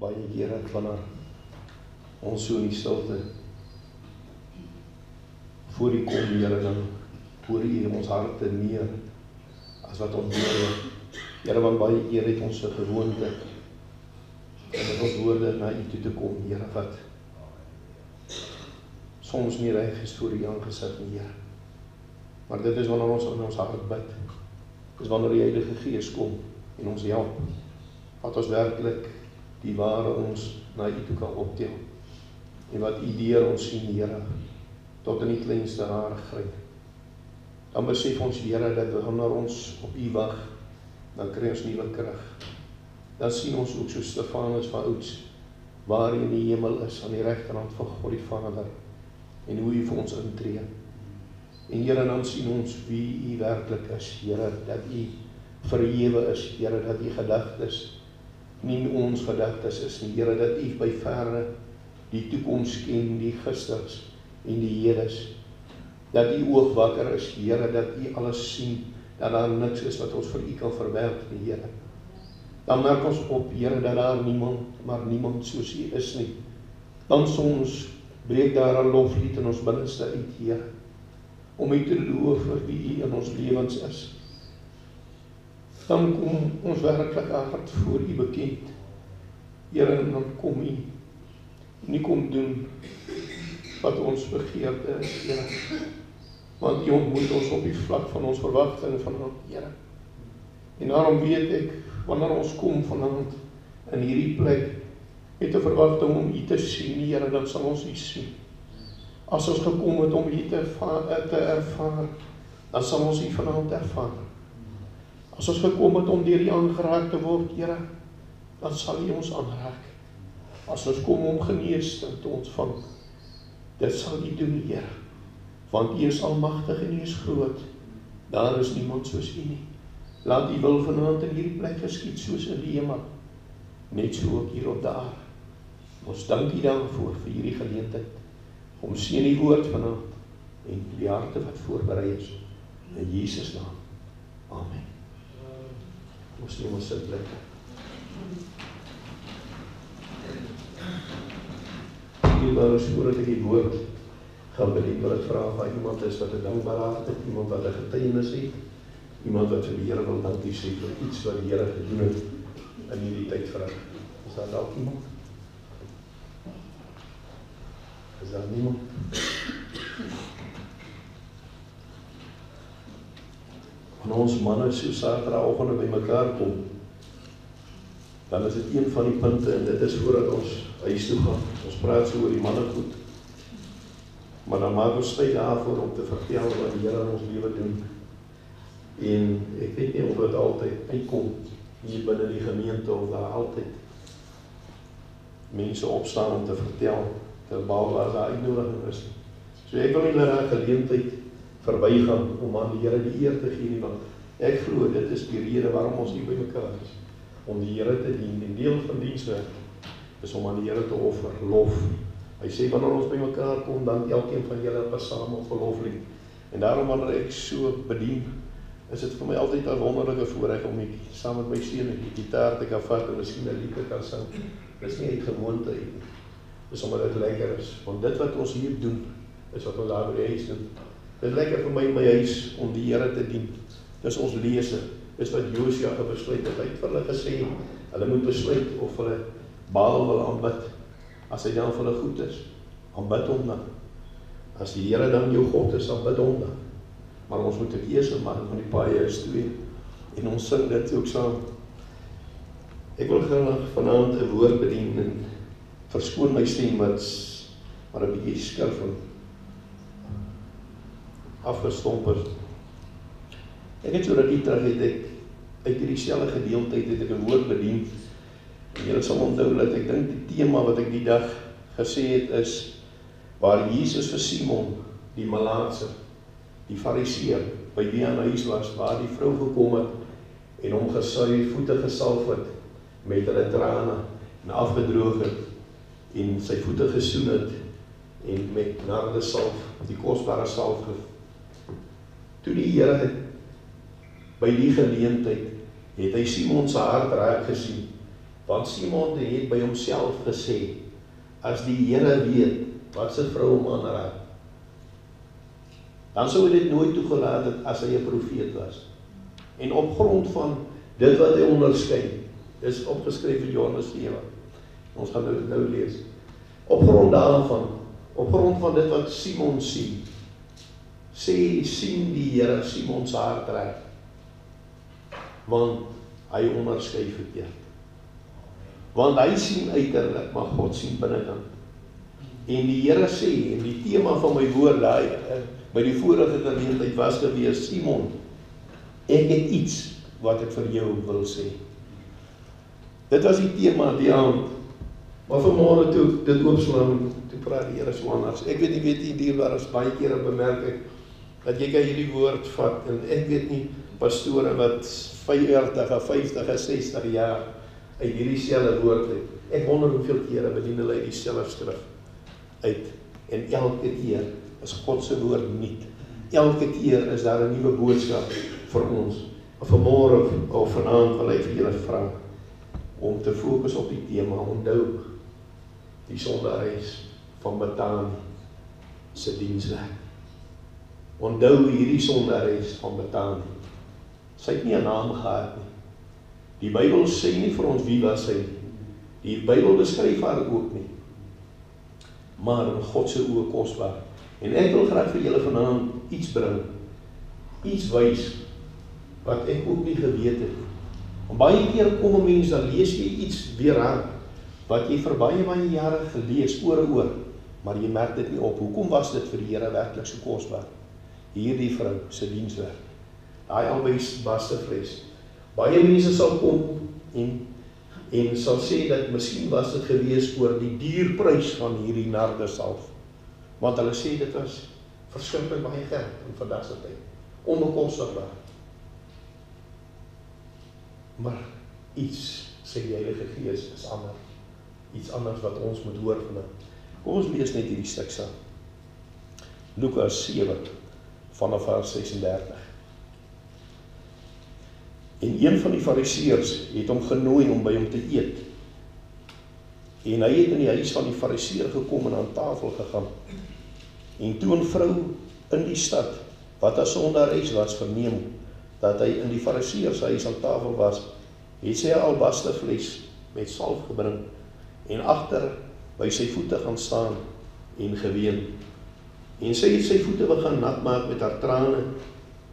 baie kere wanneer ons so in die stilte voor die kom Here dan hoor U ons harte meer as wat ons woorde. Here want baie keer het ons 'n gewoonte om met ons woorde na U toe te kom, Here wat soms nie reg is voor U aangesig nie, Here. Maar dit is wanneer ons in ons hart bid. Dis wanneer die Heilige Gees kom en ons help. Wat ons werklik die ware ons na U toe kan optel. En wat U deur ons sien, Here, tot in die kleinste haar greep. Dan besef ons Here dat wanneer ons op U wag, dan kry ons nuwe krag. Dan sien ons ook so Stefanus van ouds waar hy in die hemel is aan die regterhand van God die Vader en hoe hy vir ons intree. En Here dan sien ons wie U werklik is, Here, dat U verhewe is, Here, dat U gedagtes nie ons gedagtes is nie, Here, dat U by verre die toekoms ken, die gisters en die hedes. Dat U oog wakker is, Here, dat U alles sien, dat daar niks is wat ons vir U kan verwerk nie, Here. Dan merk ons op, Here, dat daar niemand, maar niemand soos U is nie. Dan soms breek daar 'n loflied in ons binneste uit, Here, om U te loof vir wie U in ons lewens is. Dan kom ons werklike hart voor U bekend. Here, en dan kom U nie kom doen wat ons begeerte is, Here. Want U ontmoet ons op die vlak van ons verwagting van U, Here. En daarom weet ek wanneer ons kom vanaand in hierdie plek met 'n verwagting om U te sien, Here, dan sal ons U sien. As ons gekom het om U te te ervaar, dan sal ons U vanaand ervaar. As ons gekom het om deur U aangeraak te word, Here, dan sal U ons aanraak. As ons kom om genesing te ontvang, dit sal U doen, Here. Want U is almagtig en U is groot. Daar is niemand soos U nie. Laat U wil vanaand in hierdie plek geskied soos in die hemel, net so ook hier op daar. Ons dank U daarvoor vir hierdie geleentheid om seën die woord vanaand en die harte wat voorberei is in Jesus naam. Amen. Ons neem ons sit plek. Hier wou ons voordat ek die woord gaan bedien, wil ek vra of daar iemand is wat 'n dankbare hart het, iemand wat 'n getuienis het, iemand wat vir die Here wil dankie sê vir iets wat die Here gedoen het in hierdie tyd vir hom. Is daar dalk iemand? Is daar niemand? Wanneer ons manne so Saterdagoggende bymekaar kom, dan is dit een van die punte en dit is voordat ons huis toe gaan. Ons praat so oor die manne goed. Maar dan maak ons tyd daarvoor om te vertel wat die Here in ons lewe doen. En ek weet nie of dit altyd uitkom hier binne die gemeente of daar altyd mense opstaan om te vertel terwyl daar 'n uitnodiging is. So ek wil laat daai geleentheid verbygaan om aan die Here die eer te gee nie want ek glo dit is die rede waarom ons hier bymekaar is om die Here te dien. En deel van dienswerk is om aan die Here te offer lof. Hy sê wanneer ons bymekaar kom dan elkeen van julle of 'n loflied. En daarom wanneer ek so bedien is dit vir my altyd 'n wonderlike voorreg om net saam met my seun 'n gitaar te kan vat en miskien 'n liedjie kan sing. Dis nie uit gewoonte nie. Dis omdat dit lekker is. Want dit wat ons hier doen is wat ons daar by die huis doen. Dit is lekker vir my in my huis om die Here te dien. Dis ons lese. Dis wat Josia gebesluit het. Hy het vir hulle gesê hulle moet besluit of hulle Baal wil aanbid. As hy dan vir hulle goed is, aanbid hom dan. As die Here dan jou God is, aanbid hom dan. Maar ons moet wees 'n man van die paai is twee en ons sing dit ook saam. Ek wil graag vanaand 'n woord bedien en verskoon my stem wat maar 'n bietjie skurf en afgestomp is. Ek het so rukkie terug het ek uit hierdie selfe gedeelte het ek 'n woord bedien. En julle sal onthou dat ek dink die tema wat ek die dag gesê het is waar Jesus vir Simon die malaatse die fariseer by wie aan huis was waar die vrou gekom het en hom gesuig voete gesalf het met hulle trane en afgedroog het en sy voete gesoen het en met narde salf die kosbare salf toe die Here by die geleentheid het hy Simon se hart raak gesien Want Simon het by homself gesê as die Here weet wat se vrou hom aanraak dan sou hy dit nooit toegelaat het as hy 'n profeet was. En op grond van dit wat hy onderskei, is opgeskryf in Johannes 7. Ons gaan nou nou lees. Op grond daarvan, op grond van dit wat Simon sien, sê sien die Here Simon se hart reg. Want hy onderskei verkeerd. Want hy sien uiterlik, maar God sien binnekant. En die Here sê en die tema van my woord daai by die vorige geleentheid was gewees Simon ek het iets wat ek vir jou wil sê dit was die tema die aand maar vanmôre toe dit oopslaan toe praat die Here so anders ek weet nie weet jy dierbaar as baie kere bemerk ek dat jy kan hierdie woord vat en ek weet nie pastore wat 40 of 50 of 60 jaar uit hierdie selfe woord het ek wonder hoeveel kere bedien hulle dieselfde skrif uit en elke keer is God se woord nuut. Elke keer is daar 'n nuwe boodskap vir ons. Of vanmôre of vanaand wil ek vir julle vra om te fokus op die tema onthou die sondareis van Betani se dienswerk. Onthou hierdie sondareis van Betani. Sy het nie 'n naam gehad nie. Die Bybel sê nie vir ons wie was sy nie. Die Bybel beskryf haar ook nie. Maar God se oë kosbaar. En ek wil graag vir julle vanaand iets bring. Iets wys wat ek ook nie geweet het nie. En baie keer kom 'n mens dan lees jy iets weer aan wat jy vir baie baie jare gelees oor en oor, maar jy merk dit nie op. Hoekom was dit vir die Here werklik so kosbaar? Hierdie vrou se dienswerk. Daai albei basse vlees. Baie mense sal kom en en sal sê dat miskien was dit gewees oor die duurprys van hierdie nardesalf want hulle sê dit was verskriklik baie geld in vandag se tyd. Onbekostigbaar. Maar iets sê die Heilige Gees is anders. Iets anders wat ons moet hoor vanaand. Kom ons lees net hierdie stuk saam. Lukas 7 vanaf vers 36. En een van die fariseërs het hom genooi om by hom te eet. En hy het in die huis van die fariseer gekom en aan tafel gegaan. En toe 'n vrou in die stad wat as sondares was verneem dat hy in die fariseërs huis aan tafel was, het sy 'n albaster fles met salf gebring en agter by sy voete gaan staan en geween. En sy het sy voete begin nat maak met haar trane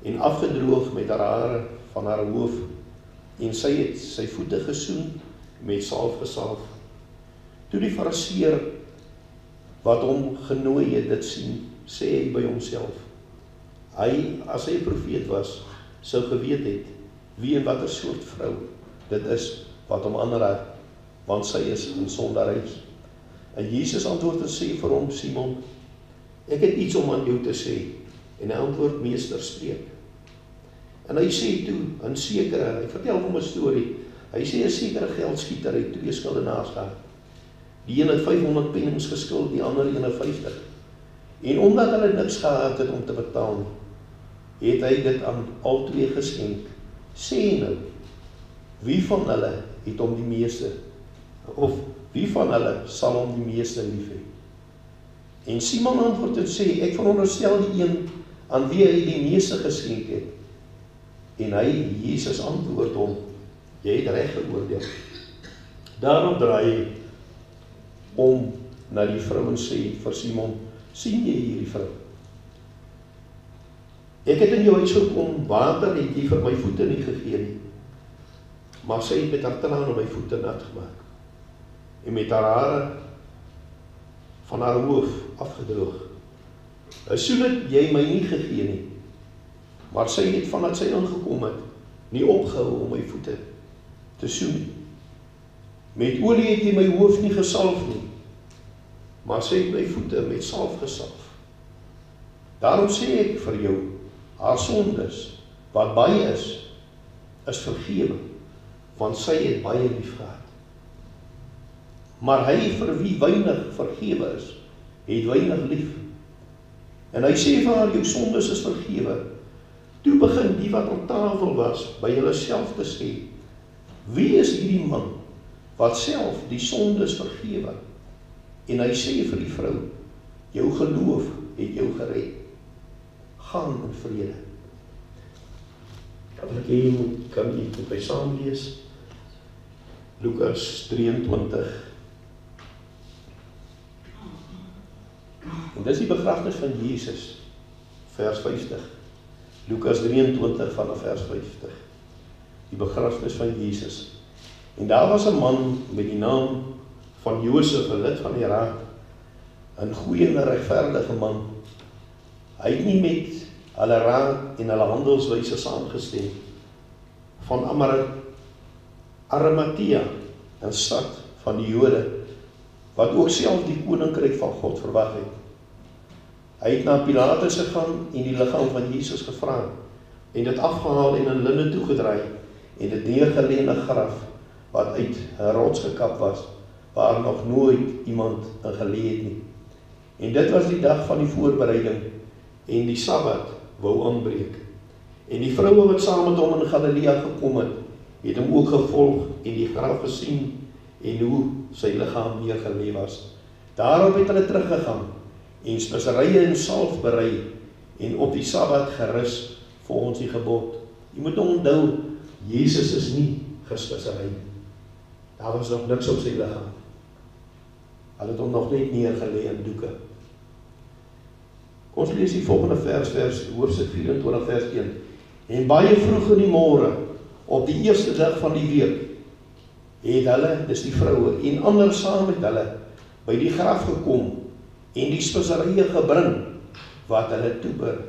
en afgedroog met haar hare van haar hoof en sy het sy voete gesoen met salf gesalf. Toe die fariseer wat hom genooi het dit sien, sê hy by homself. Hy as hy 'n profeet was, sou geweet het wie en watter soort vrou dit is wat hom aanraak, want sy is 'n sondares. En Jesus antwoord en sê vir hom Simon, ek het iets om aan jou te sê. En hy antwoord meester spreek. En hy sê toe, 'n sekere, hy vertel hom 'n storie. Hy sê 'n sekere geldskieter het twee skuldenaars gehad. Die een het 500 pennings geskuld, die ander 51. En omdat hulle niks gehad het om te betaal nie, het hy dit aan albei geskenk. Sê nou, wie van hulle het hom die meeste of wie van hulle sal hom die meeste lief hê? En Simon antwoord en sê, ek veronderstel die een aan wie hy die meeste geskenk het. En hy Jesus antwoord hom, jy het reg geoordeel. Daarom draai hy om na die vrou en sê vir Simon, sien jy hierdie vrou? Ek het in jou huis gekom, water het jy vir my voete nie gegee nie. Maar sy het met haar trane my voete nat gemaak. En met haar hare van haar hoof afgedroog. Nou soen het jy my nie gegee nie. Maar sy het vandat sy ingekom het, nie opgehou om my voete te soen nie. Met olie het jy my hoof nie gesalf nie. Maar sy het my voete met salf gesalf. Daarom sê ek vir jou, haar sondes wat baie is, is vergewe, want sy het baie lief gehad. Maar hy vir wie weinig vergewe is, het weinig lief. En hy sê vir haar jou sondes is vergewe. Toe begin die wat aan tafel was by hulle self te sê: Wie is hierdie man wat self die sondes vergewe. En hy sê vir die vrou: "Jou geloof het jou gered. Gaan in vrede." Dat ek hier moet kan jy met my saam lees. Lukas 23 En dis die begrafnis van Jesus vers 50. Lukas 23 vanaf vers 50. Die begrafnis van Jesus. En daar was 'n man met die naam van Josef, 'n lid van die raad, 'n goeie en regverdige man. Hy het nie met hulle raad en hulle handelswyse saamgestem van Amar Arimatea, 'n stad van die Jode wat ook self die koninkryk van God verwag het. Hy het na Pilatus gegaan en die liggaam van Jesus gevra en dit afgehaal en in linne toegedraai en dit neergelê in 'n graf wat uit 'n rots gekap was waar nog nooit iemand in gelê het nie. En dit was die dag van die voorbereiding en die Sabbat wou aanbreek. En die vroue wat saam met hom in Galilea gekom het, het hom ook gevolg en die graf gesien en hoe sy liggaam neergelê was. Daarop het hulle teruggegaan en speserye en salf berei en op die Sabbat gerus volgens die gebod. Jy moet onthou Jesus is nie gespesery nie. Daar was nog niks op sy liggaam. Hulle het hom nog net neergelê in doeke. Ons lees die volgende vers vers Hoofstuk 24 vers 1. En baie vroeg in die môre op die eerste dag van die week het hulle, dis die vroue en ander saam met hulle by die graf gekom en die speserye gebring wat hulle toeber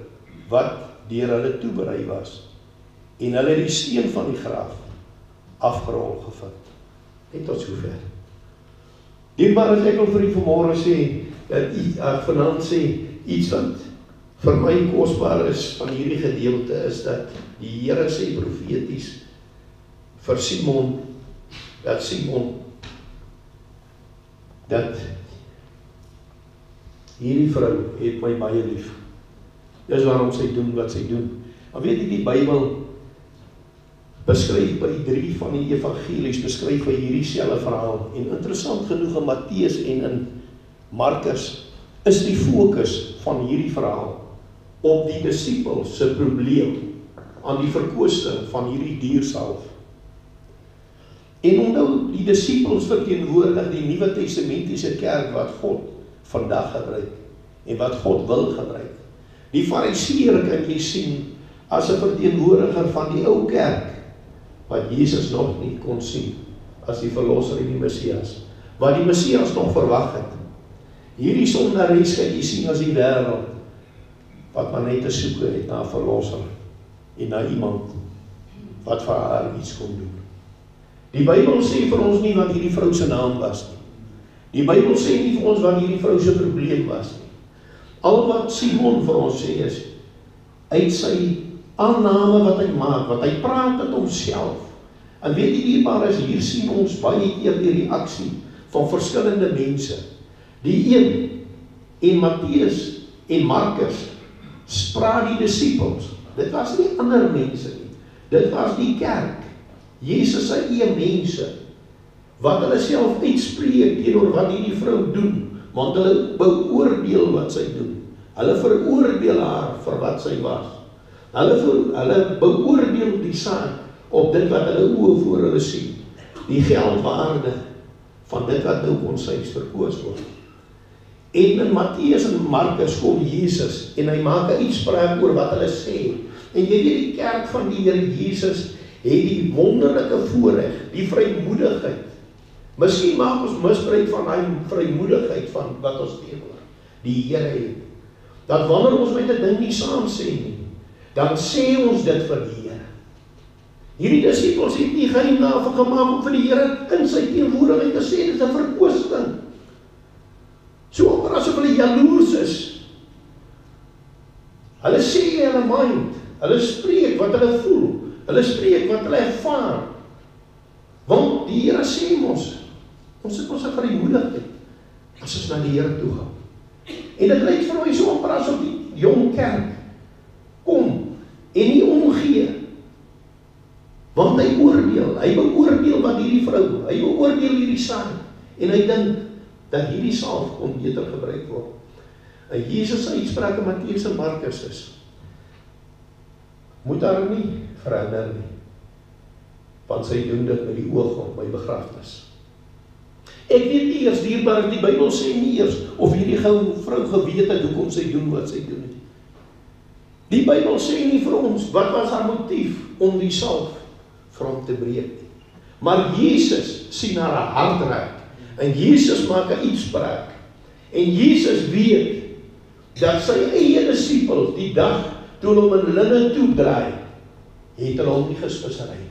wat deur hulle toeberei was. En hulle die steen van die graf afgerol gevind. Net tot sover. Dierbare as ek wil vir u vanmôre sê dat u uh, vanaand sê iets wat vir my kosbaar is van hierdie gedeelte is dat die Here sê profeties vir Simon dat Simon dat hierdie vrou het my baie lief. Dis waarom sy doen wat sy doen. Maar weet jy die Bybel beskryf by drie van die evangelies beskryf hy hierdie selfe verhaal en interessant genoeg in Matteus en in Markus is die fokus van hierdie verhaal op die disippels se probleem aan die verkoosting van hierdie diersalf. En onthou die disippels verteenwoordig die Nuwe Testamentiese kerk wat God vandag gebruik en wat God wil gebruik. Die fariseërs kan jy sien as 'n verteenwoordiger van die ou kerk wat Jesus nog nie kon sien as die verlosser en die Messias wat die Messias nog verwag het. Hierdie sondares kan jy sien as die wêreld wat maar net te soek het na 'n verlosser en na iemand wat vir haar iets kon doen. Die Bybel sê vir ons nie wat hierdie vrou se naam was nie. Die Bybel sê nie vir ons wat hierdie vrou se probleem was nie. Al wat Simon vir ons sê is uit sy aanname wat hy maak, wat hy praat met homself. En weet jy hierbaar is hier sien ons baie keer die reaksie van verskillende mense. Die een en Matteus en Markus spraak die disippels. Dit was nie ander mense nie. Dit was die kerk. Jesus se eie mense wat hulle self uitspreek teenoor wat hierdie vrou doen, want hulle beoordeel wat sy doen. Hulle veroordeel haar vir wat sy was. Hulle ver, hulle beoordeel die saak op dit wat hulle oë voor hulle sien. Die geldwaarde van dit wat nou konsyns verkoos word. En in Matteus en Markus kom Jesus en hy maak 'n uitspraak oor wat hulle sê. En jy weet die kerk van die Here Jesus het die wonderlike voorreg, die vrymoedigheid Miskien maak ons misbruik van hy vrymoedigheid van wat ons teenoor die Here het. Dat wanneer ons met 'n ding nie saam sê nie, dan sê ons dit vir die Here. Hierdie disippels het nie geheim daarvan gemaak om vir die Here in sy teenwoordigheid te sê dit is 'n verkoosting. So maar asof hulle jaloers is. Hulle sê hulle mind, hulle spreek wat hulle voel, hulle spreek wat hulle ervaar. Want die Here sê mos Ons sit ons in vrymoedigheid as ons na die Here toe gaan. En dit lyk vir my so amper asof die jong kerk kom en nie omgee Want hy oordeel, hy beoordeel wat hierdie vrou, hy beoordeel hierdie saak en hy dink dat hierdie salf kon beter gebruik word. En Jesus se uitspraak in Matteus en Markus is moet daar nie verander nie. Want sy doen dit met die oog op my begrafnis. Ek weet nie eers dierbaar die Bybel sê nie eers of hierdie goue vrou geweet het hoekom sy doen wat sy doen nie. Die Bybel sê nie vir ons wat was haar motief om die salf vir hom te breek nie. Maar Jesus sien haar hartryk en Jesus maak 'n uitspraak. En Jesus weet dat sy eie disipels die dag toe hulle hom in linne toe draai, het hulle hom nie gespissery nie.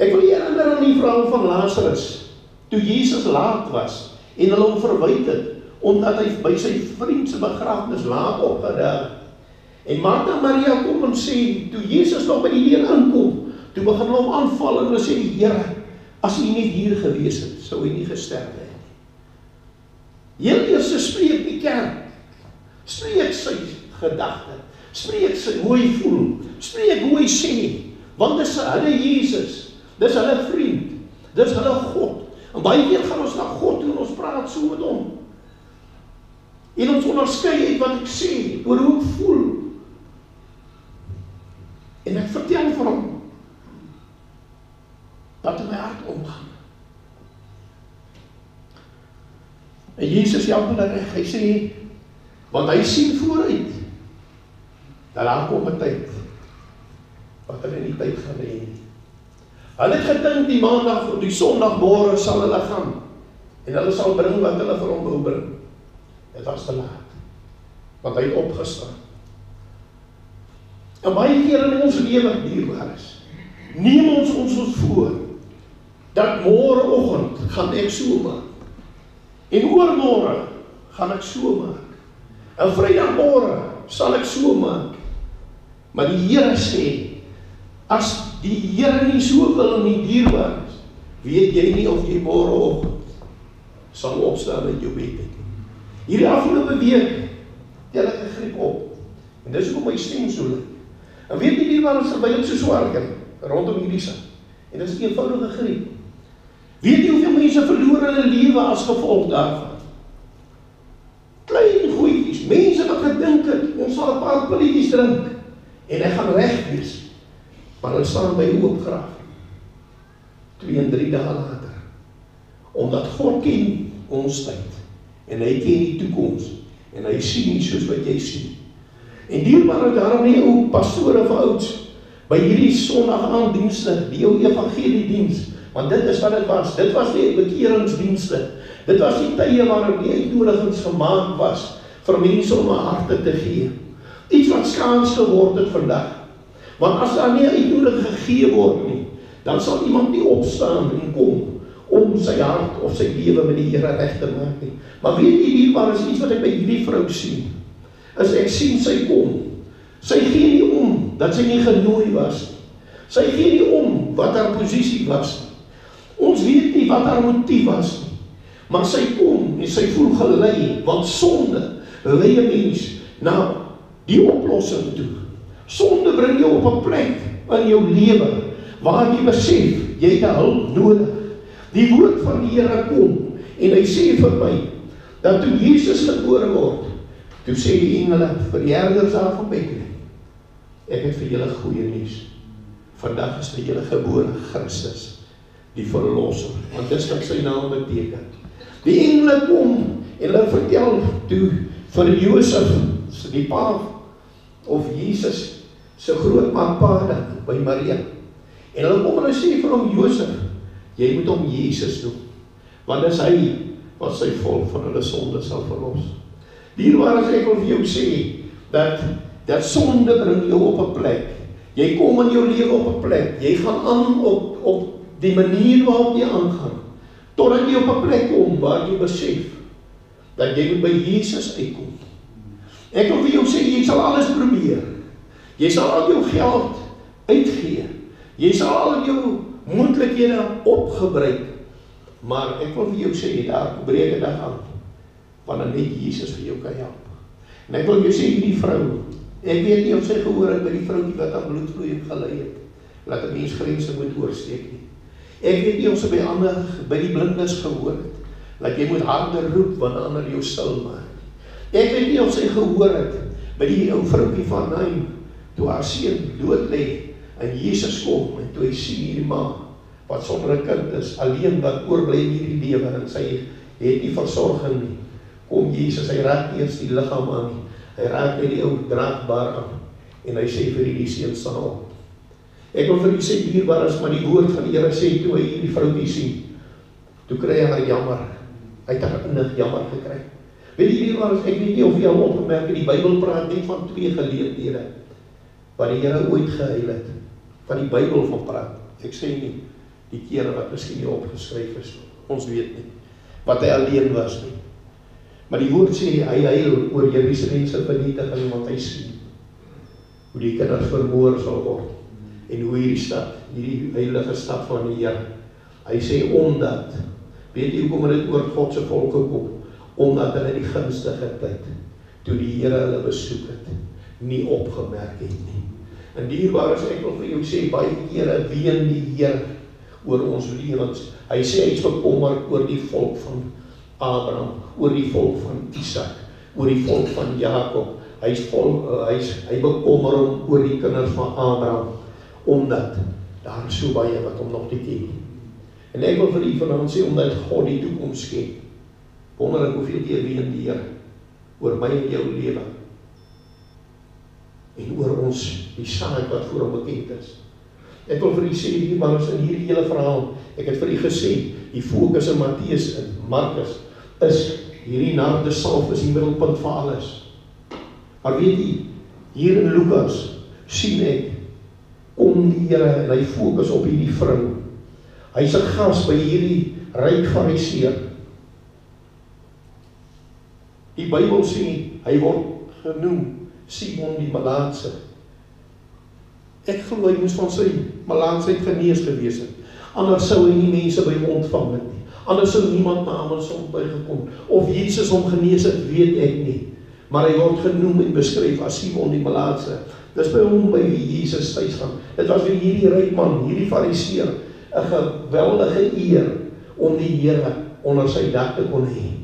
Ek wil herinner aan die vrou van Lazarus toe Jesus laat was en hulle hom verwyd het omdat hy by sy vriend se begrafnis laat opgedaag. En Martha Maria kom en sê toe Jesus nog by die deur inkom, toe begin hulle hom aanval en hulle sê die Here, as u nie hier gewees het, sou hy nie gesterf het nie. Heel eers spreek die kerk. Spreek sy gedagte. Spreek sy hoe hy voel. Spreek hoe hy sê, want dis hulle Jesus. Dis hulle vriend. Dis hulle God. En baie keer gaan ons na God toe en ons praat so met hom. En ons onderskei uit wat ek sê, oor hoe ek voel. En ek vertel vir hom wat in my hart omgaan. En Jesus help hom reg. Hy sê want hy sien vooruit dat daar kom 'n tyd wat hulle nie tyd gaan hê nie. Hulle het gedink die maandag of die sonndagmôre sal hulle gaan en hulle sal bring wat hulle vir hom wou bring. Dit was te laat. Want hy het opgestaan. En baie keer in ons lewe dierbaar is. Neem ons ons ons voor dat môreoggend gaan ek so maak. En oormôre gaan ek so maak. En Vrydagmôre sal ek so maak. Maar die Here sê as die Here nie so wil nie dierbaar is, weet jy nie of jy môreoggend sal opstaan uit jou bed nie. Hierdie afgelope week tel ek 'n griep op. En dis hoekom my stem so lyk. En weet jy wie wat ons by dit so swaar kry rondom hierdie sin? En dit is 'n eenvoudige griep. Weet jy hoeveel mense verloor hulle lewe as gevolg daarvan? Klein goedjies, mense wat gedink het ons sal 'n paar pilletjies drink en hy gaan reg wees. Maar hulle staan by oop graf. 2 en 3 dae later. Omdat God ken ons tyd en hy ken die toekoms en hy sien nie soos wat jy sien. En dierbare daarom nie ou pastore van ouds by hierdie Sondag aand dienste, die ou evangelie diens, want dit is wat dit was. Dit was die bekeringsdienste. Dit was die tye waarin die uitnodigings gemaak was vir mense om 'n harte te gee. Iets wat skaars geword het vandag. Want as daar nie 'n uitnodiging gegee word nie, dan sal iemand nie opstaan en kom om sy hart of sy lewe met die Here reg te maak nie. Maar weet jy hier waar is iets wat ek by hierdie vrou sien? As ek sien sy kom. Sy gee nie om dat sy nie genooi was nie. Sy gee nie om wat haar posisie was nie. Ons weet nie wat haar motief was nie. Maar sy kom en sy voel gelei want sonde lei 'n mens na die oplossing toe. Sonde bring jou op 'n plek in jou lewe waar jy besef jy het hulp nodig. Die woord van die Here kom en hy sê vir my dat toe Jesus gebore word, toe sê die engele vir die herders daar van Bethlehem, ek het vir julle goeie nuus. Vandag is vir julle gebore Christus, die verlosser, want dis wat sy naam beteken. Die engele kom en hulle vertel toe vir Josef, die pa of Jesus se grootma pa dan by Maria. En hulle kom en hulle sê vir hom Josef, jy moet hom Jesus noem, want dis hy wat sy volk van hulle sonde sal verlos. Dierbaar as ek wil vir jou sê dat dat sonde bring jou op 'n plek. Jy kom in jou lewe op 'n plek. Jy gaan aan op op die manier waarop jy aangaan totdat jy op 'n plek kom waar jy besef dat jy moet by Jesus uitkom. Ek wil vir jou sê jy sal alles probeer. Jy sal al jou geld uitgee. Jy sal al jou moontlikhede opgebruik. Maar ek wil vir jou sê daar breek 'n dag aan wanneer net Jesus vir jou kan help. En ek wil jou sê hierdie vrou, ek weet nie of sy gehoor het by die vroutjie wat aan bloedvloeiing gelei het. laat 'n mens grense moet oorsteek nie. Ek weet nie of jy by ander by die blindes gehoor het dat jy moet harder roep wanneer ander jou stil maak. Ek weet nie of sy gehoor het by die ou vroukie van Naim toe haar seun dood lê en Jesus kom en toe hy sien hierdie ma wat sonder 'n kind is, alleen wat oorbly in hierdie lewe en sy het nie versorging nie. Kom Jesus, hy raak eers die liggaam aan nie. Hy raak net die ou draagbaar aan en hy sê vir hierdie seun op. Ek wil vir u sê dierbaar is maar die woord van die Here sê toe hy hierdie vroutjie sien. Toe kry hy haar jammer. Hy het haar innig jammer gekry. Weet jy dierbaar is ek weet nie of jy al opgemerk het die Bybel praat net van twee geleenthede wat die Here ooit gehuil het. Van die Bybel van praat. Ek sê nie die kere wat miskien hier opgeskryf is. Ons weet nie wat hy alleen was nie. Maar die woord sê hy huil oor Jerusalem se vernietiging want hy sien hoe die kinders vermoor sal word en hoe hierdie stad, hierdie heilige stad van die Here. Hy sê omdat weet jy hoekom dit oor God se volk kom? Omdat hulle die gunstige tyd toe die Here hulle besoek het, nie opgemerk het nie. En dierbaar is ek wil vir jou sê baie kere ween die Here oor ons lewens. Hy sê hy's bekommerd oor die volk van Abraham, oor die volk van Isak, oor die volk van Jakob. Hy's vol uh, hy's hy bekommer om oor die kinders van Abraham omdat daar so baie wat hom nog nie ken nie. En ek wil vir u vanaand sê omdat God die toekoms ken. Wonder ek hoeveel keer ween die Here oor my en jou lewe. En oor ons die saak wat voor hom bekend is. Ek wil vir u sê hier maar ons in hierdie hele verhaal, ek het vir u gesê, die fokus in Matteus en Markus is hierdie naamde salf is die middelpunt van alles. Maar weet jy, hier in Lukas sien ek kom die Here en hy fokus op hierdie vrou. Hy's 'n gas by hierdie ryk fariseer. Die Bybel sê hy word genoem Simon die Malaatse. Ek glo hy moes van sy malaatsheid genees gewees het. Anders sou hy nie mense by hom ontvang het nie. Anders sou niemand na hom sou bygekom of Jesus hom genees het, weet ek nie. Maar hy word genoem en beskryf as Simon die Malaatse. Dis by hom by Jesus huis gaan. Dit was vir hierdie ryk man, hierdie fariseer, 'n geweldige eer om die Here onder sy dak te kon hê.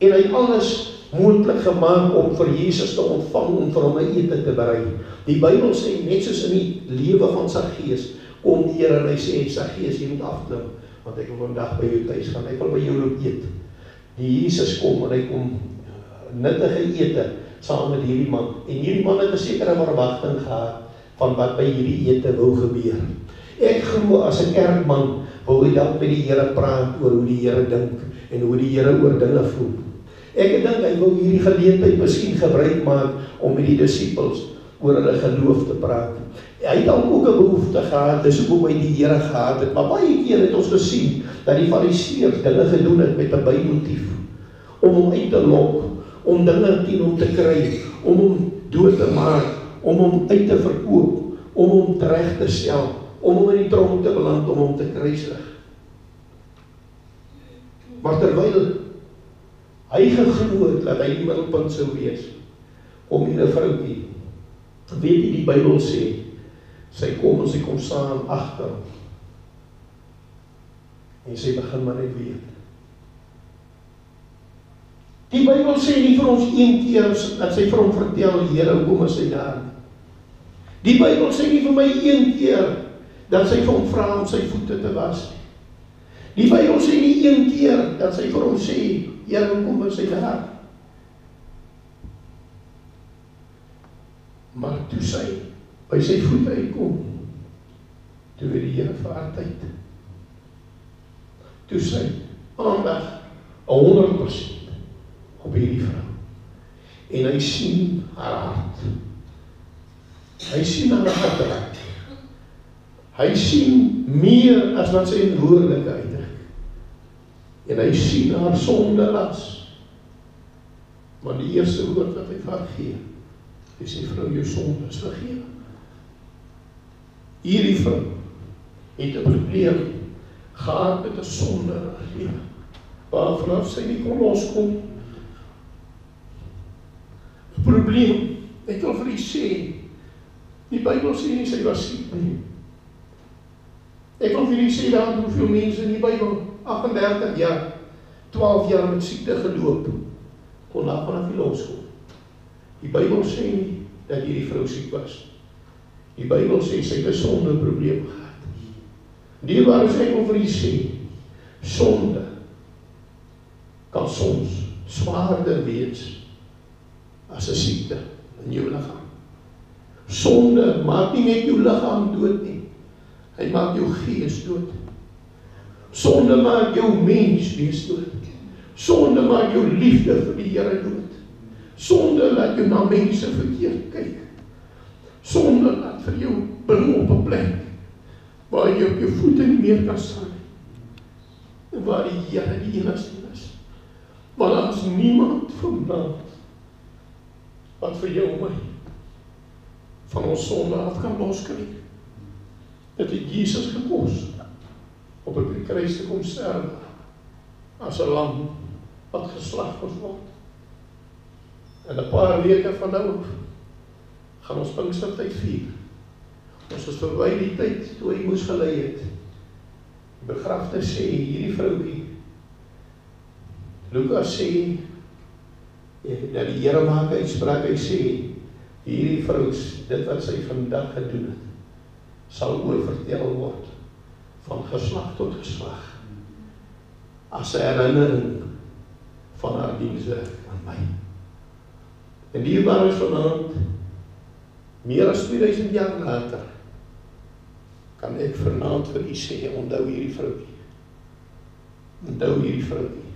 En hy alles moontlik gemaak om vir Jesus te ontvang en vir hom 'n ete te berei. Die Bybel sê net soos in die lewe van Saggeus, kom die Here en hy sê Saggeus, jy moet afklim want ek wil vandag by jou tuis gaan. Ek wil by jou loop eet. Die Jesus kom en hy kom nuttige ete saam met hierdie man. En hierdie man het 'n sekere verwagting gehad van wat by hierdie ete wou gebeur. Ek glo as 'n kerkman wou hy dalk met die Here praat oor hoe die Here dink en hoe die Here oor dinge voel. Ek dink hy wou hierdie geleentheid miskien gebruik maak om met die disippels oor hulle geloof te praat. Hy het ook 'n behoefte gehad, dis hoekom hy die Here gehad het, maar baie keer het ons gesien dat die fariseërs dinge gedoen het met 'n bymotief om hom uit te lok om dinge teen hom te kry, om hom dood te maak, om hom uit te verkoop, om hom reg te stel, om hom in die tronk te beland om hom te kruisig. Maar terwyl hy geglo het dat hy die middelpunt sou wees, kom hier 'n vroutjie. Weet jy die Bybel sê sy kom en sy kom staan agter hom. En sy begin maar net weet. Die Bybel sê nie vir ons een keer dat sy vir hom vertel, Here, hoekom is hy daar. Die Bybel sê nie vir my een keer dat sy vir hom vra om sy voete te was nie. Die Bybel sê nie een keer dat sy vir hom sê, Hoekom is hy daar? Maar toe sy by sy voete uitkom, toe weer die Here vir haar tyd. Toe sy aandag 100% op hierdie vrou. En hy sien haar hart. Hy sien haar hart. Hy sien meer as wat sy in woorde uitdruk. En hy sien haar sonde las. Maar die eerste woord wat hy vir gee, is die vrou jou sonde is vergewe. Hierdie vrou het 'n probleem gehad met 'n sonde in haar lewe. Waarvan sy nie kon loskom probleem. Ek wil vir u sê Die Bybel sê nie sy was siek nie. Ek wil vir julle sê daar hoeveel mense in die Bybel 38 jaar 12 jaar met siekte geloop kon na vanaf die loskool. Die Bybel sê nie dat hierdie vrou siek was. Die Bybel sê sy het 'n sondeprobleem gehad. Die waar sê wil vir julle sê sonde kan soms swaarder wees as 'n siekte in jou liggaam. Sonde maak nie net jou liggaam dood nie. Hy maak jou gees dood. Sonde maak jou mens wees dood. Sonde maak jou liefde vir die Here dood. Sonde laat jou na mense verkeerd kyk. Sonde laat vir jou bring op 'n plek waar jy op jou voete nie meer kan staan nie. En waar die Here die enigste is. Want daar is niemand vanaand wat vir jou my van ons sonde af kan loskry. Dit het Jesus gekos op 'n kruis te kom sterf as 'n lam wat geslag word. En 'n paar weke van nou af gaan ons Pinkstertyd vier. Ons is verby die tyd toe hy moes gelei het. Die begrafte sê hierdie vroutjie Lukas sê dat die Here maak uitspraak hy sê hierdie vrou dit wat sy vandag gedoen het sal oorvertel word van geslag tot geslag as 'n herinnering van haar dienste aan my. En die waar is vanaand meer as 2000 jaar later kan ek vanaand vir u sê onthou hierdie vroukie. Onthou hierdie vroukie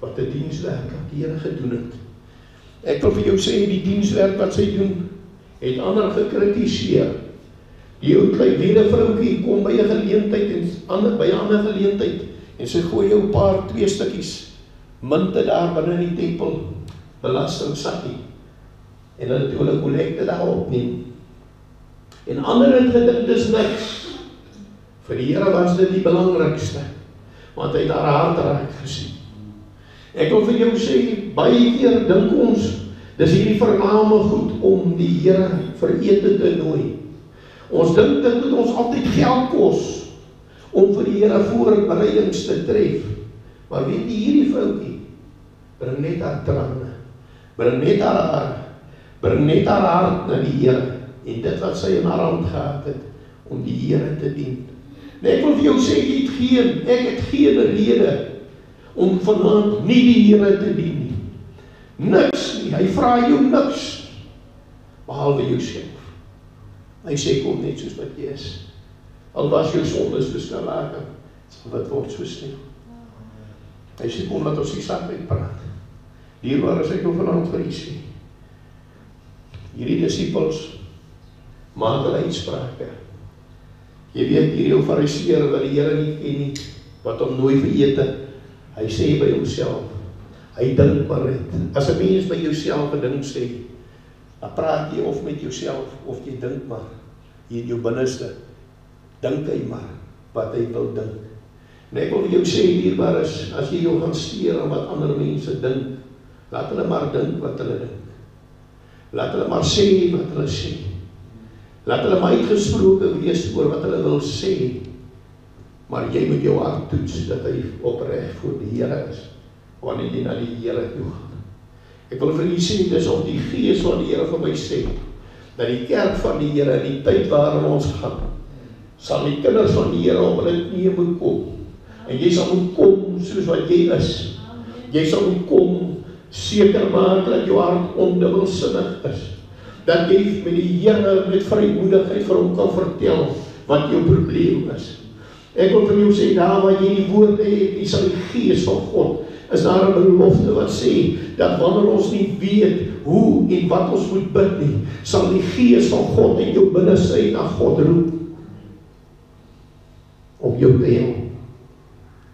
wat 'n dienswerk aan die Here gedoen het. Ek wil vir jou sê die dienswerk wat sy doen het ander gekritiseer. Die ou klein wiele vroukie kom by 'n geleentheid en ander by 'n ander geleentheid en sy gooi jou 'n paar twee stukkies munte daar binne in die tempel belasting sakkie en hulle het hulle kollekte daar opneem. En ander het gedink dis niks. Vir die Here was dit die belangrikste want hy het haar hart raak gesien. Ek wil vir jou sê baie keer dink ons dis hierdie vername goed om die Here vir ete te nooi ons dink dit moet ons altyd geld kos om vir die Here voorbereidings te tref. Maar weet jy hierdie vroutjie bring net haar trane. Bring net haar haar bring net haar hart na die Here en dit wat sy in haar hand gehad het om die Here te dien. Ek wil vir jou sê jy het geen ek het geen rede om vanaand nie die Here te dien nie. Niks nie. Hy vra jou niks behalwe jouself. Hy sê kom net soos wat jy is. Al was jou sondes soos kalake, sal dit word so sneeu. Hy sê kom laat ons hier saam met praat. Hier waar is ek nou vanaand vir u sê. Hierdie disippels maak hulle uitsprake. Jy weet hierdie ou fariseer wat die Here nie ken nie, wat hom nooi vir ete. Hy sê by homself. Hy dink maar net. As 'n mens by jouself 'n ding sê, dan praat jy of met jouself of jy dink maar hier in jou binneste dink hy maar wat hy wil dink. En ek wil jou sê hierbaar is as jy jou gaan steur aan wat ander mense dink, laat hulle maar dink wat hulle dink. Laat hulle maar sê wat hulle sê. Laat hulle maar uitgesproke wees oor wat hulle wil sê. Maar jy moet jou hart toets dat hy opreg voor die Here is wanneer jy na die Here toe gaan. Ek wil vir julle sê dis of die gees van die Here vir my sê dat die kerk van die Here in die tyd waarin ons gaan sal die kinders van die Here op hulle knieë moet kom. En jy sal moet kom soos wat jy is. Jy sal moet kom seker maak dat jou hart ondubbelsinnig is. Dat jy met die Here met vrymoedigheid vir hom kan vertel wat jou probleem is. Ek wil vir jou sê daar waar jy die woorde het, jy sal die gees van God is daar 'n belofte wat sê dat wanneer ons nie weet hoe en wat ons moet bid nie, sal die gees van God in jou binneste na God roep om jou te help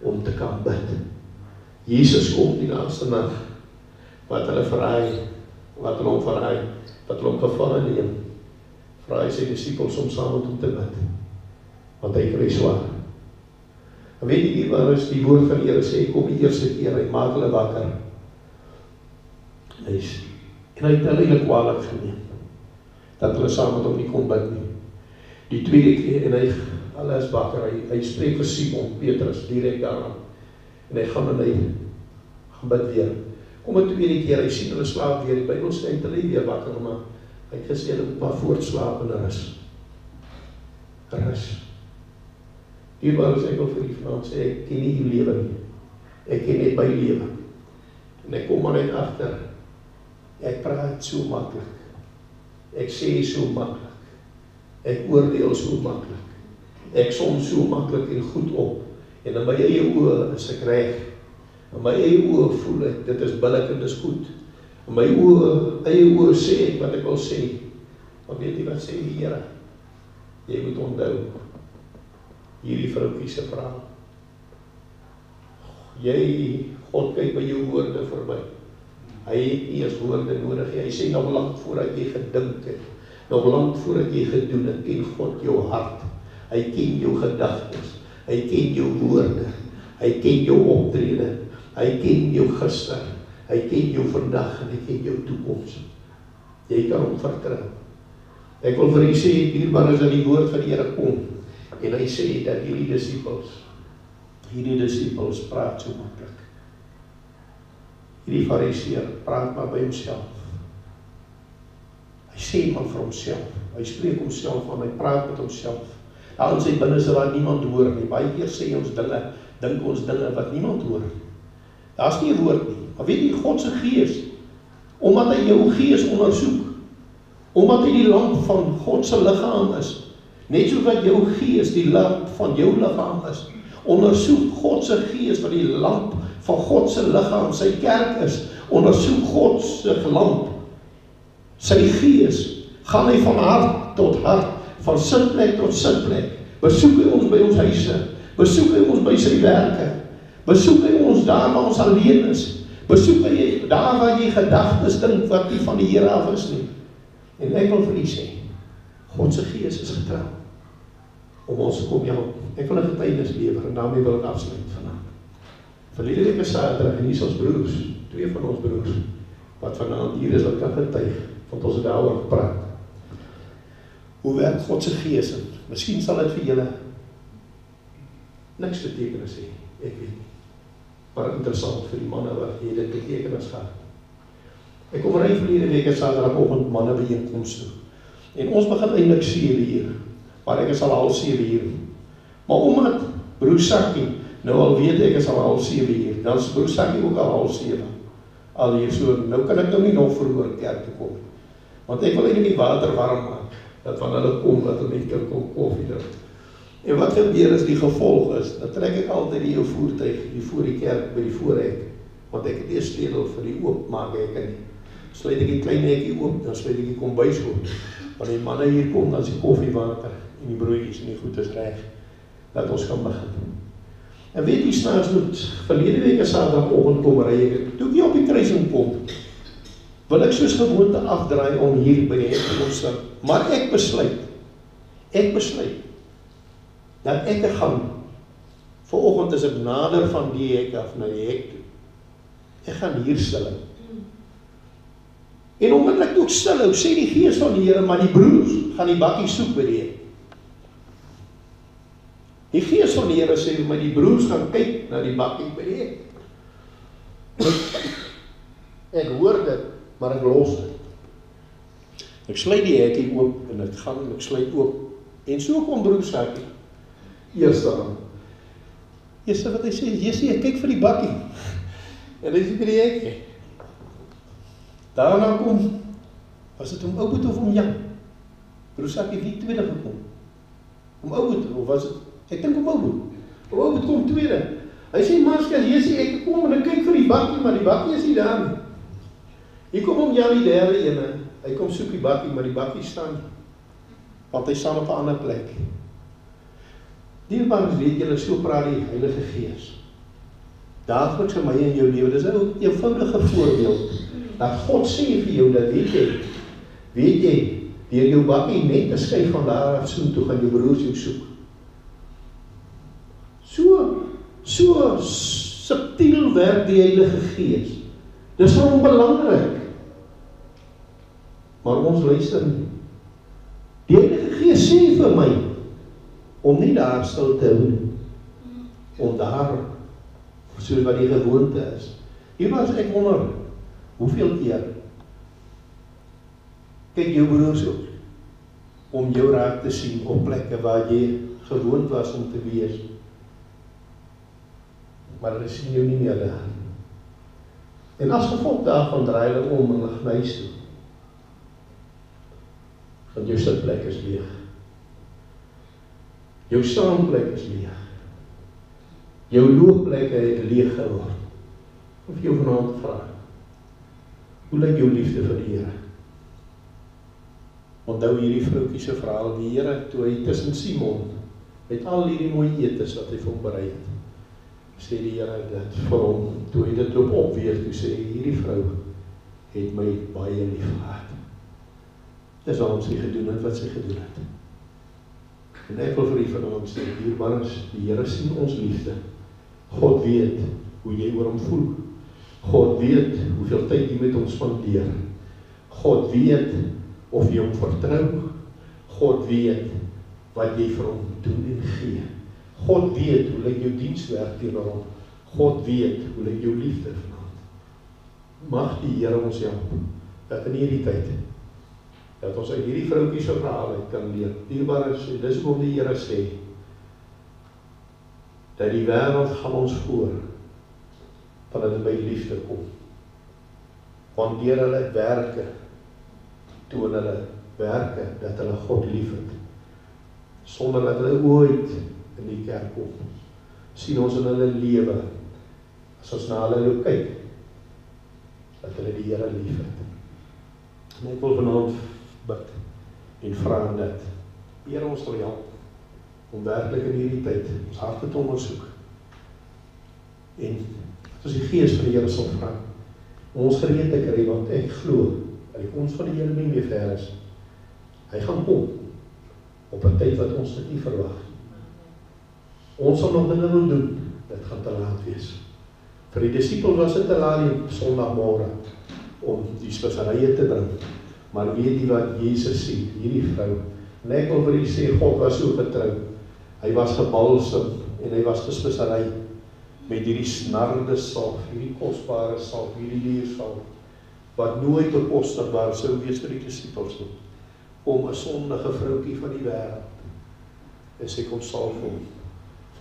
om te kan bid. Jesus kom die laaste nag wat hulle verraai, wat hulle hom verraai, wat hulle hom gevange neem. Vra hy sy disippels om saam met hom te bid. Want hy kry swaar. En weet jy waar is die woord van die Here sê kom die eerste keer hy maak hulle wakker. Hy sê en hy het hulle kwaliek geneem. dat hulle saam met hom nie kon bid nie. Die tweede keer en hy hulle is wakker. Hy hy spreek vir Simon Petrus direk daaraan. En hy gaan en hy gaan bid weer. Kom 'n tweede keer, hy sien hulle slaap weer. Die Bybel sê hulle lê weer wakker, maar hy het gesê hulle moet maar voortslaap en rus. Rus. Hier waar ons wil vir u vanaand sê, ek ken nie u lewe nie. Ek ken net my lewe. En ek kom maar net agter. Ek praat so maklik. Ek sê so maklik. Ek oordeel so maklik. Ek som so maklik en goed op. En in my eie oë is ek reg. In my eie oë voel ek dit is billik en dis goed. In my oë, eie oë sê ek wat ek wil sê. Maar weet jy wat sê die Here? Jy moet onthou hierdie vroutjie se vraag. Jy God kyk by jou woorde verby. Hy het nie eens woorde nodig nie. Hy sê nog lank voordat jy gedink het, nog lank voordat jy gedoen het, ken God jou hart. Hy ken jou gedagtes. Hy ken jou woorde. Hy ken jou optrede. Hy ken jou gister. Hy ken jou vandag en hy ken jou toekoms. Jy kan hom vertrou. Ek wil vir u sê hierbaar is dat die woord van die Here kom en hy sê dat hierdie disippels hierdie disippels praat so maklik. Hierdie fariseer praat maar by homself. Hy sê maar vir homself. Hy spreek homself aan, hy praat met homself. Daar in sy binneste waar niemand hoor nie. Baie keer sê ons dinge, dink ons dinge wat niemand hoor nie. Daar's nie 'n woord nie. Maar weet jy God se gees omdat hy jou gees ondersoek, omdat hy die lamp van God se liggaam is, net soos wat jou gees die lamp van jou liggaam is, ondersoek God se gees wat die lamp van God se liggaam, sy kerk is, ondersoek God se lamp sy gees gaan hy van hart tot hart, van sitplek tot sitplek. Besoek hy ons by ons huise, besoek hy ons by sy werke. Besoek hy ons daar waar ons alleen is. Besoek hy daar waar jy gedagtes dink wat nie van die Here af is nie. En ek wil vir u sê, God se gees is getrou om ons kom help. Ek wil 'n getuienis lewer en daarmee wil ek afsluit vanaand. Verlede week is Saterdag en hier is ons broers, twee van ons broers wat vanaand hier is wat kan getuig want ons het daaroor gepraat. Hoe werk God se gees? Miskien sal dit vir julle niks beteken as ek weet. Maar interessant vir die manne wat jy dit beteken as gehad. Ek kom ry verlede week is Saterdagoggend manne byeenkoms toe. En ons begin eintlik 7 uur. Maar ek is al half 7 uur. Maar omdat broer Sakkie nou al weet ek is al half 7 uur, dan is broer Sakkie ook al half 7. Al hier so, nou kan ek nou nie nog vroeër kerk toe kom nie. Want ek wil eintlik die water warm maak dat wanneer hulle kom dat hulle net kan koffie drink. En wat gebeur as die gevolg is, dan trek ek altyd die ou voertuig hier voor die kerk by die voorhek, want ek het eers sleutel vir die oopmaak ek en sluit ek die klein hekkie oop, dan sluit ek die kombuis oop. Want die manne hier kom, dan is die koffie water en die broodjies en die goed is reg dat ons kan begin. En weet jy snaaks moet verlede week is Saterdagoggend kom ry ek toe ek op die kruising kom wil ek soos gewoonte afdraai om hier by die hek te. Maar ek besluit ek besluit dat ek gaan vooroggend as ek nader van die hek af na die hek toe. Ek gaan hier stil. En toe ek stil hou, sê die gees van die Here, maar die broers gaan die bakkie soek by die hek. Die gees van die Here sê vir my die broers gaan kyk na die bakkie by die hek. Ek hoor dit, maar ek los dit. Ek sluit die hekkie oop en ek gaan en ek sluit oop. En so kom broer Sakkie eers dan. Eers wat hy sê, "Jessie, ek kyk vir die bakkie." En hy sê by die hekkie. Daarna kom was dit om Ouboet of om Jan? Broer Sakkie wie tweede gekom? Om Ouboet of was dit ek dink om Ouboet. Om Ouboet kom tweede. Hy sê, "Masker, Jessie, ek kom en ek kyk vir die bakkie, maar die bakkie is nie daar nie." Hier kom hom Jan die derde ene. Hy kom soek die bakkie, maar die bakkie staan want hy staan op 'n ander plek. Dierbare weet julle so praat die Heilige Gees. Daagliks in my en jou lewe, dis 'n eenvoudige voorbeeld dat God sê vir jou dat weet jy, weet jy, deur jou bakkie net te skuif van daar af so toe gaan jou broers jou soek. So so subtiel werk die Heilige Gees. Dis vir hom belangrik. Maar ons luister nie. Die Heilige Gees sê vir my om nie daar stil te hou nie. Om daar soos wat die gewoonte is. Hier was ek wonder hoeveel keer kyk jou broers ook om jou raak te sien op plekke waar jy gewoond was om te wees. Maar hulle sien jou nie meer daar. En as gevolg daarvan draai hulle om en hulle huis toe. Want jou sitplek is leeg. Jou staanplek is leeg. Jou loopplekke het leeg geword. Of jy vanaand vra. Hoe lyk jou liefde vir die Here? Onthou hierdie vroutjie se verhaal, die Here toe hy tussen Simon met al hierdie mooi etes wat hy vir hom berei het. Sê die Here dit vir hom, toe hy dit opweeg, toe sê hierdie vrou het my baie lief gehad. Dis waarom sy gedoen het wat sy gedoen het. En ek wil vir u vanaand sê, hier mannes, die Here sien ons liefde. God weet hoe jy oor hom voel. God weet hoeveel tyd jy met hom spandeer. God weet of jy hom vertrou. God weet wat jy vir hom doen en gee. God weet hoe lyk jou dienswerk teenoor hom. God weet hoe lyk jou liefde vanaand. Mag die Here ons help dat in hierdie tyd dat ons uit hierdie vroutjie se verhaal uit kan leer. Dierbaar is dis hoekom die Here sê dat die wêreld gaan ons voor van dit by liefde kom. Want deur hulle werke toon hulle werke dat hulle God liefhet sonder dat hulle ooit in die kerk kom sien ons in hulle lewe as ons na hulle kyk dat hulle die Here liefhet en ek wil vanaand bid en vra dat Here ons sal help om werklik in hierdie tyd ons harte te ondersoek en as die gees van die Here sal vra ons gereed te kry want ek glo hy ons van die Here nie meer ver is. Hy gaan kom op 'n tyd wat ons dit nie verwag nie. Ons sal nog dinge wil doen, dit gaan te laat wees. Vir die disippels was dit te laat die Sondagmôre om die speserye te bring. Maar weet jy wat Jesus sê, hierdie vrou, net vir u sê God was so getrou. Hy was gebalsem en hy was gespesery met hierdie snarrende salf, hierdie kosbare salf, hierdie diersalf wat nooit bekostigbaar sou wees vir die disippels nie om 'n sondige vroutjie van die wêreld en sy kom salf hom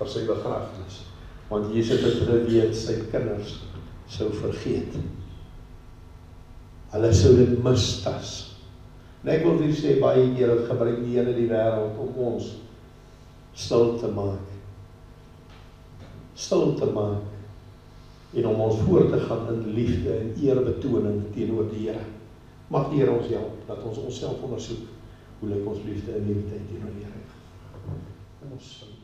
vir sy begrafnis want Jesus het geweet sy kinders sou vergeet. Hulle sou dit mistas en ek wil vir sê baie kere gebruik die Here die wêreld om ons stil te maak. Stil te maak en om ons voor te gaan in liefde en eerbetoning teenoor die Here. Mag die Here ons help dat ons onsself ondersoek hoe lyk ons liefde in hierdie tyd teenoor die Here. Ons sing